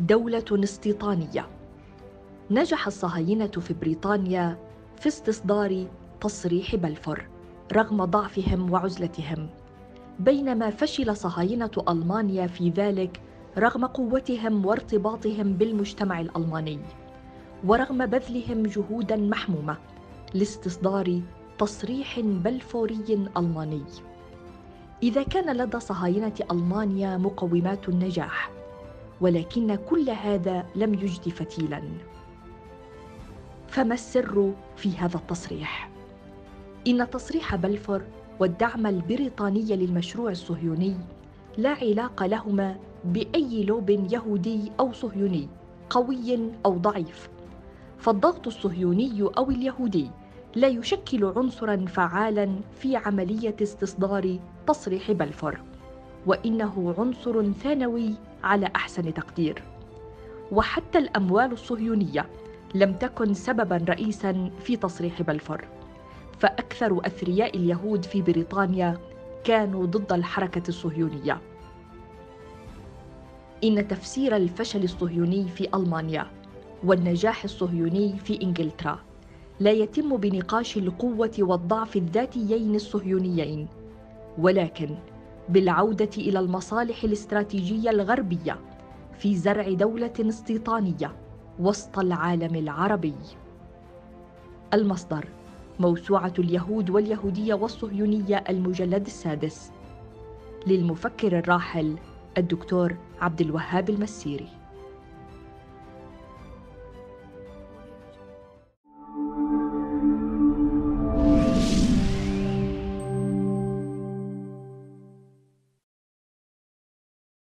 دولة استيطانية. نجح الصهاينة في بريطانيا في استصدار تصريح بلفور رغم ضعفهم وعزلتهم بينما فشل صهاينة ألمانيا في ذلك رغم قوتهم وارتباطهم بالمجتمع الألماني ورغم بذلهم جهودا محمومة لاستصدار تصريح بلفوري ألماني. إذا كان لدى صهاينة ألمانيا مقومات النجاح ولكن كل هذا لم يجد فتيلا. فما السر في هذا التصريح؟ إن تصريح بلفور والدعم البريطاني للمشروع الصهيوني لا علاقه لهما بأي لوب يهودي أو صهيوني قوي أو ضعيف. فالضغط الصهيوني أو اليهودي لا يشكل عنصرا فعالا في عملية استصدار تصريح بلفور وإنه عنصر ثانوي على أحسن تقدير. وحتى الأموال الصهيونية لم تكن سببا رئيسا في تصريح بلفور. فأكثر أثرياء اليهود في بريطانيا كانوا ضد الحركة الصهيونية. إن تفسير الفشل الصهيوني في ألمانيا والنجاح الصهيوني في إنجلترا لا يتم بنقاش القوة والضعف الذاتيين الصهيونيين ولكن بالعودة إلى المصالح الاستراتيجية الغربية في زرع دولة استيطانية وسط العالم العربي. المصدر موسوعة اليهود واليهودية والصهيونية المجلد السادس. للمفكر الراحل الدكتور عبد الوهاب المسيري.